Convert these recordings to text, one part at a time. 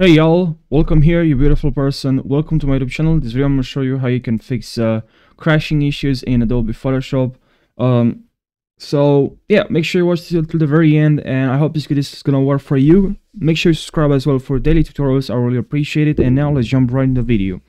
Hey y'all, welcome here, you beautiful person. Welcome to my YouTube channel. This video I'm gonna show you how you can fix uh, crashing issues in Adobe Photoshop. Um, so yeah, make sure you watch till, till the very end, and I hope this video is gonna work for you. Make sure you subscribe as well for daily tutorials. I really appreciate it. And now let's jump right into the video.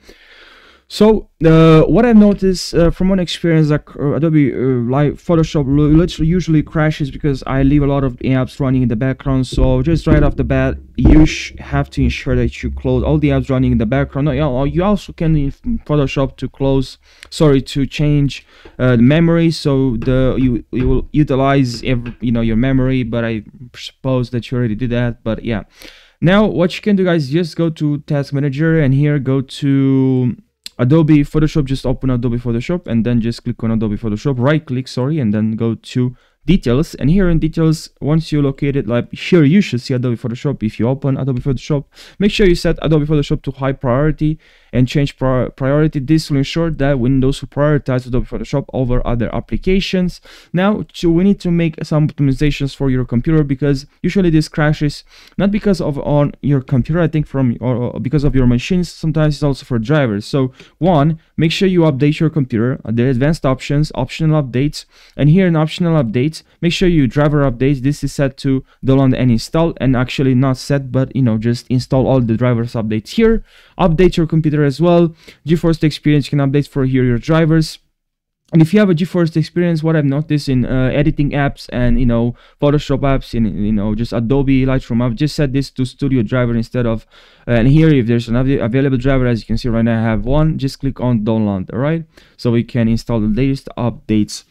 So uh, what I've noticed uh, from one experience that uh, Adobe uh, Live Photoshop literally usually crashes because I leave a lot of apps running in the background. So just right off the bat, you have to ensure that you close all the apps running in the background. No, you also can in Photoshop to close, sorry, to change uh, the memory. So the you you will utilize every you know your memory. But I suppose that you already did that. But yeah. Now what you can do guys, just go to Task Manager and here go to Adobe Photoshop, just open Adobe Photoshop and then just click on Adobe Photoshop, right click, sorry, and then go to details and here in details. Once you locate it like here you should see adobe photoshop. If you open adobe photoshop make sure you set adobe photoshop to high priority and change priority. This will ensure that windows will prioritize adobe photoshop over other applications. Now we need to make some optimizations for your computer because usually this crashes not because of on your computer i think from or because of your machines sometimes it's also for drivers. So one make sure you update your computer. Are advanced options optional updates and here in optional updates updates make sure you driver updates this is set to download and install and actually not set but you know just install all the drivers updates here update your computer as well geforce experience can update for here your drivers and if you have a GeForce experience, what I've noticed in uh, editing apps and you know Photoshop apps, in you know just Adobe Lightroom, I've just set this to Studio Driver instead of. Uh, and here, if there's an available driver, as you can see right now, I have one. Just click on download. All right, so we can install the latest updates.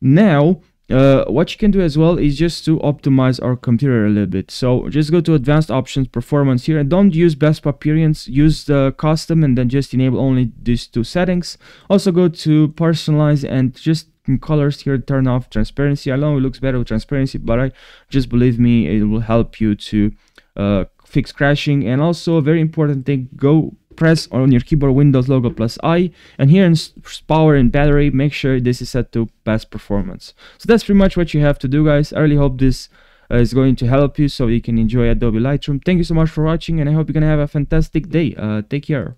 Now, uh, what you can do as well is just to optimize our computer a little bit. So just go to advanced options performance here and don't use best appearance use the custom and then just enable only these two settings. Also go to personalize and just in colors here turn off transparency. I know it looks better with transparency but i just believe me it will help you to uh, fix crashing. And also a very important thing go press on your keyboard Windows logo plus I and here in power and battery make sure this is set to best performance. So that's pretty much what you have to do guys. I really hope this uh, is going to help you so you can enjoy Adobe Lightroom. Thank you so much for watching and I hope you're gonna have a fantastic day. Uh, take care.